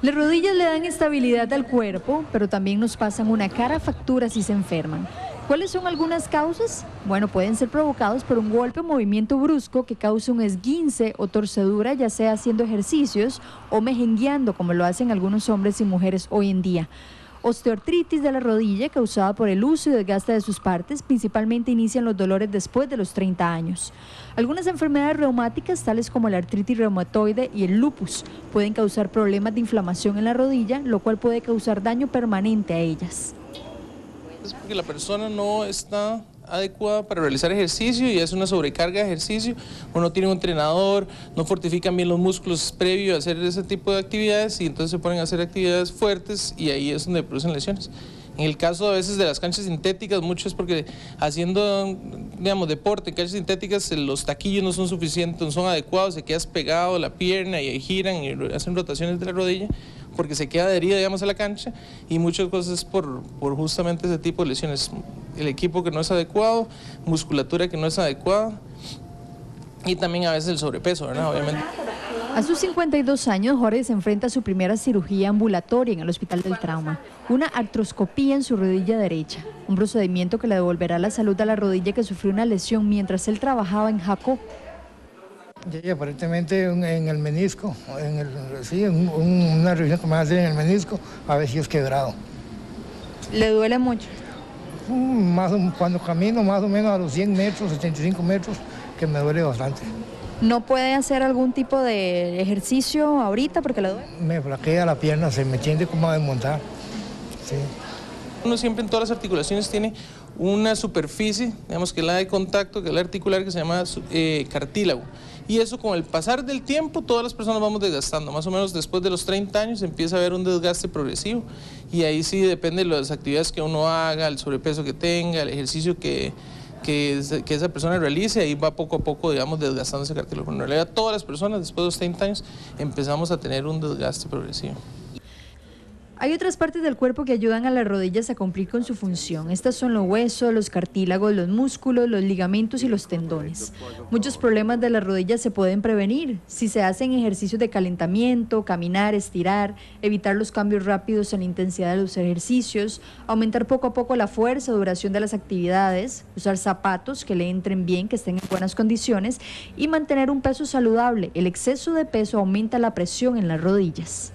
Las rodillas le dan estabilidad al cuerpo, pero también nos pasan una cara factura si se enferman. ¿Cuáles son algunas causas? Bueno, pueden ser provocados por un golpe o movimiento brusco que cause un esguince o torcedura, ya sea haciendo ejercicios o mejengueando, como lo hacen algunos hombres y mujeres hoy en día. Osteoartritis de la rodilla causada por el uso y desgaste de sus partes, principalmente inician los dolores después de los 30 años. Algunas enfermedades reumáticas, tales como la artritis reumatoide y el lupus, pueden causar problemas de inflamación en la rodilla, lo cual puede causar daño permanente a ellas. Es porque la persona no está adecuada para realizar ejercicio y es una sobrecarga de ejercicio, o no tiene un entrenador, no fortifican bien los músculos previo a hacer ese tipo de actividades y entonces se ponen a hacer actividades fuertes y ahí es donde producen lesiones. En el caso a veces de las canchas sintéticas, mucho es porque haciendo, digamos, deporte en canchas sintéticas, los taquillos no son suficientes, no son adecuados, se quedas pegado la pierna y ahí giran y hacen rotaciones de la rodilla porque se queda adherida, digamos, a la cancha y muchas cosas por, por justamente ese tipo de lesiones. El equipo que no es adecuado, musculatura que no es adecuada y también a veces el sobrepeso, ¿verdad? Obviamente. A sus 52 años, Jorge se enfrenta a su primera cirugía ambulatoria en el Hospital del Trauma, una artroscopía en su rodilla derecha, un procedimiento que le devolverá la salud a la rodilla que sufrió una lesión mientras él trabajaba en Jaco. Y aparentemente en el menisco, en el, sí, una revisión que me hacer en el menisco, a ver si es quebrado. ¿Le duele mucho? Mm, más, cuando camino más o menos a los 100 metros, 75 metros, que me duele bastante. ¿No puede hacer algún tipo de ejercicio ahorita porque le duele? Me flaquea la pierna, se me tiende como a desmontar. Sí. Uno siempre en todas las articulaciones tiene una superficie, digamos que la de contacto, que es la articular, que se llama eh, cartílago. Y eso con el pasar del tiempo, todas las personas vamos desgastando. Más o menos después de los 30 años empieza a haber un desgaste progresivo. Y ahí sí depende de las actividades que uno haga, el sobrepeso que tenga, el ejercicio que, que, que, esa persona realice, ahí va poco a poco, digamos, desgastando ese cartílago. En realidad, todas las personas después de los 30 años empezamos a tener un desgaste progresivo. Hay otras partes del cuerpo que ayudan a las rodillas a cumplir con su función. Estas son los huesos, los cartílagos, los músculos, los ligamentos y los tendones. Muchos problemas de las rodillas se pueden prevenir si se hacen ejercicios de calentamiento, caminar, estirar, evitar los cambios rápidos en la intensidad de los ejercicios, aumentar poco a poco la fuerza, duración de las actividades, usar zapatos que le entren bien, que estén en buenas condiciones y mantener un peso saludable. El exceso de peso aumenta la presión en las rodillas.